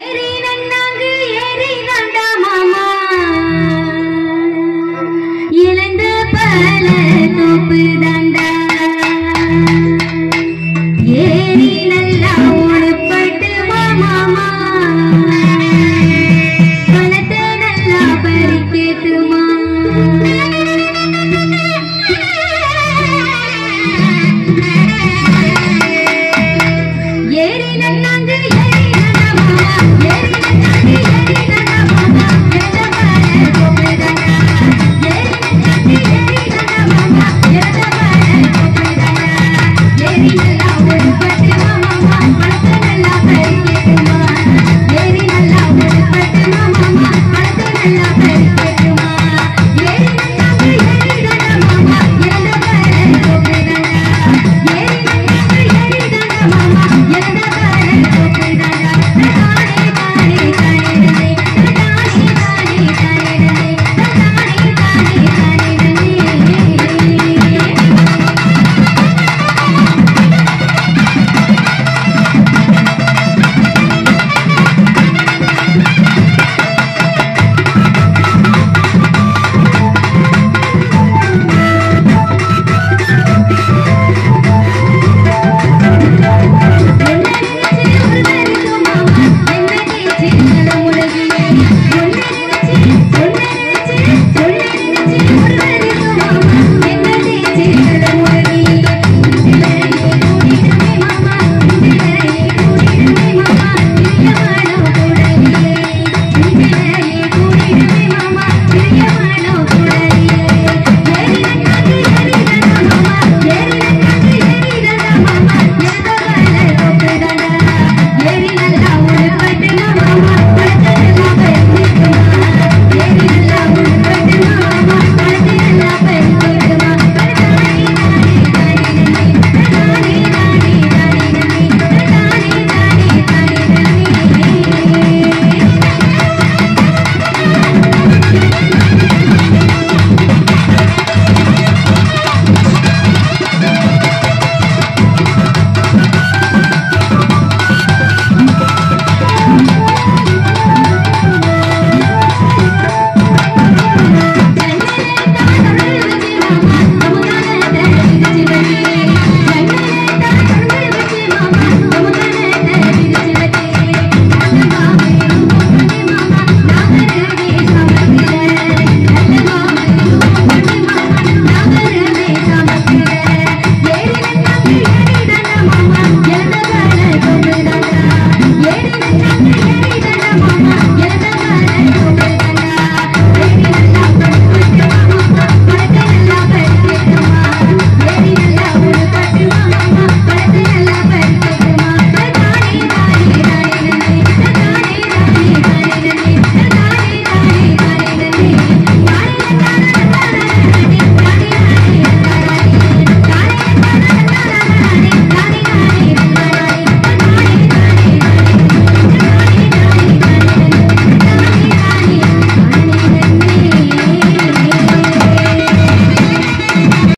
ஏறி